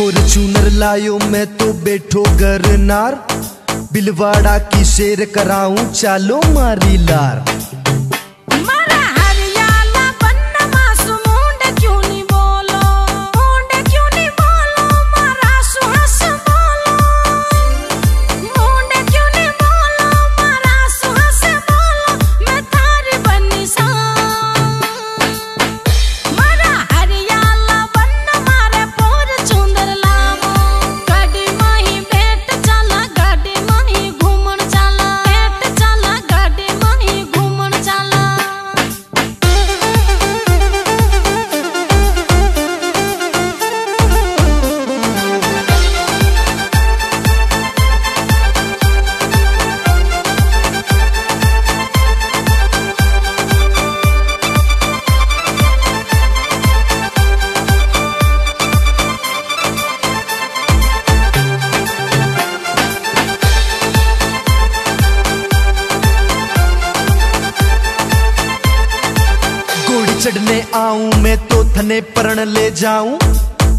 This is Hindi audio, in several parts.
फॉर्चूनर लायो मैं तो बैठो गरनार बिलवाड़ा की शेर कराऊं चालो मारी लार। चढ़ने आऊँ, मैं तो थने परण ले जाऊँ।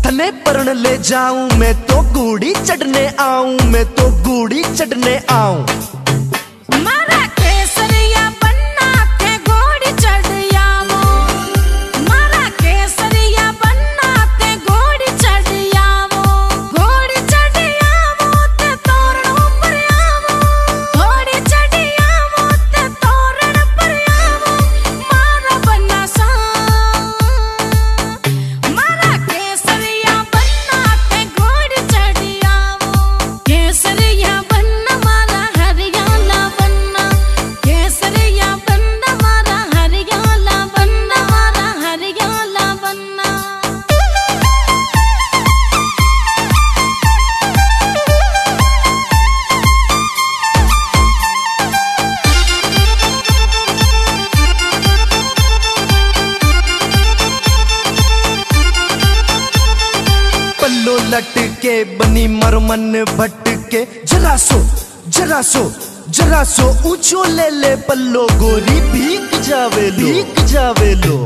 थने परण ले जाऊँ, मैं तो गुड़ी चढ़ने आऊँ, मैं तो गुड़ी चढ़ने आऊँ। ये बनी मरमन भटके। जरा सो जरा सो जरा सो, ऊंचो ले ले पल्लो, गोरी भीग जावे भीग जावे लो।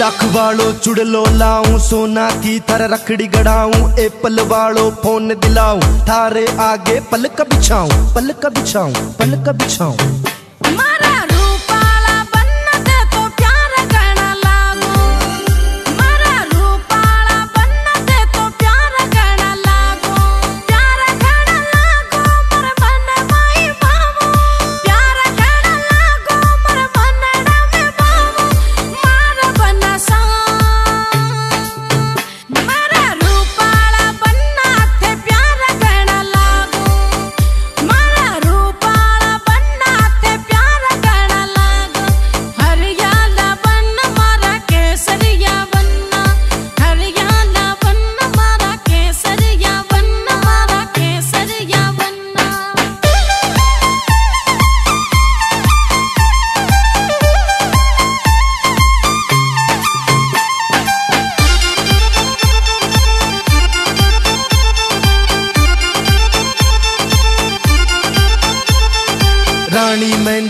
लख वालों चुड़लो लाऊं, सोना की थर रखड़ी गड़ाऊं, एप्पल वालो फ़ोन दिलाऊं, थारे आगे पलक बिछाऊं पलक बिछाऊं पलक बिछाऊं।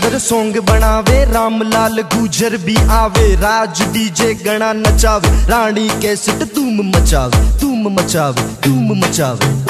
गुजर सोंग बनावे राम लाल गुजर भी आवे, राज डीजे गणा नचावे, रानी के सिट धूम मचावे धूम मचावे धूम मचावे।